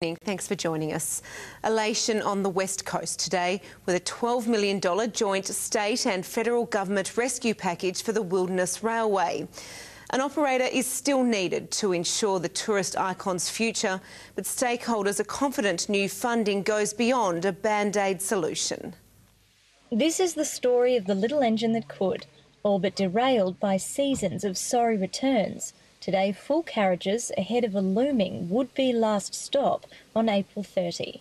Thanks for joining us. Elation on the West Coast today with a $12 million joint state and federal government rescue package for the Wilderness Railway. An operator is still needed to ensure the tourist icon's future, but stakeholders are confident new funding goes beyond a band aid solution. This is the story of the little engine that could, all but derailed by seasons of sorry returns. Today, full carriages ahead of a looming would be last stop on April 30.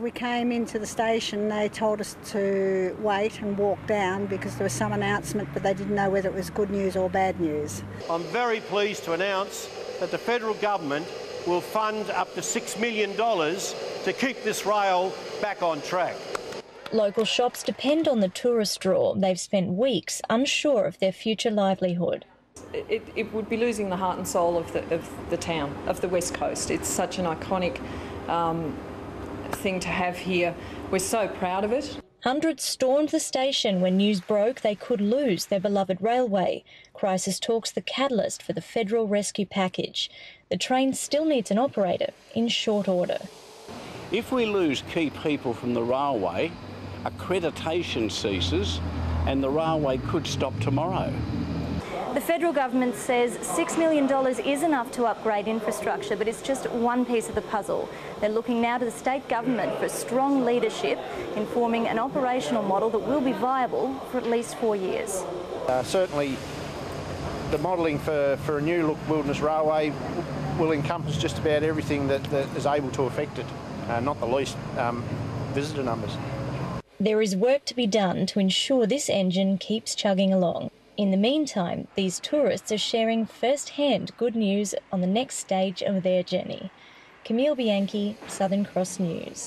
We came into the station, they told us to wait and walk down because there was some announcement, but they didn't know whether it was good news or bad news. I'm very pleased to announce that the federal government will fund up to $6 million to keep this rail back on track. Local shops depend on the tourist draw. They've spent weeks unsure of their future livelihood it, it, would be losing the heart and soul of the, of the town, of the West Coast. It's such an iconic um, thing to have here. We're so proud of it. Hundreds stormed the station when news broke they could lose their beloved railway. Crisis talks the catalyst for the federal rescue package. The train still needs an operator in short order. If we lose key people from the railway, accreditation ceases and the railway could stop tomorrow. The federal government says $6 million is enough to upgrade infrastructure, but it's just one piece of the puzzle. They're looking now to the state government for strong leadership in forming an operational model that will be viable for at least four years. Uh, certainly, the modelling for, for a new look wilderness railway will encompass just about everything that, that is able to affect it, uh, not the least um, visitor numbers. There is work to be done to ensure this engine keeps chugging along. In the meantime, these tourists are sharing first-hand good news on the next stage of their journey. Camille Bianchi, Southern Cross News.